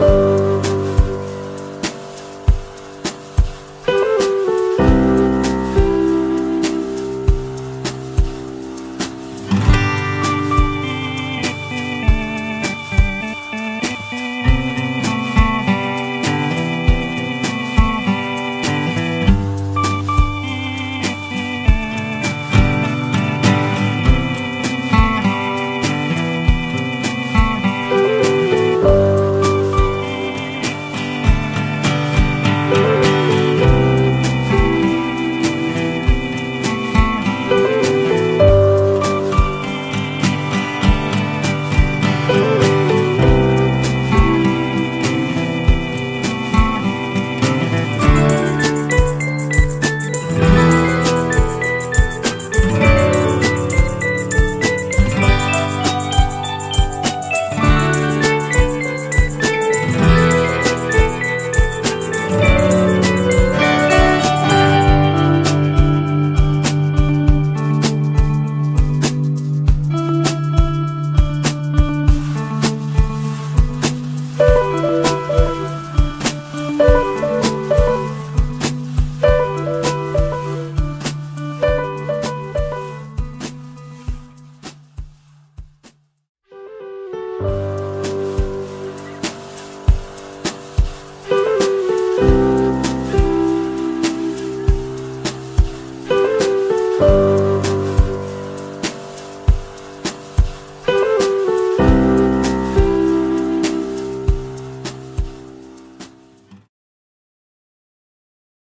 Oh.